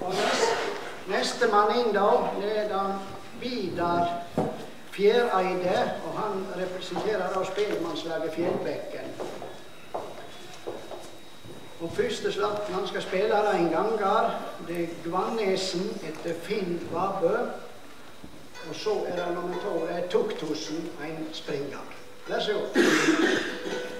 Og neste mann inn da, det er da Vidar Fjæreide, og han representerer da spellemannslaget Fjellbekken. Og første slanten han skal spille da en ganger, det er Gvannesen etter Finn Vabø. Og så er det nummer to, det er Tuktosen, en springer. Vær så god.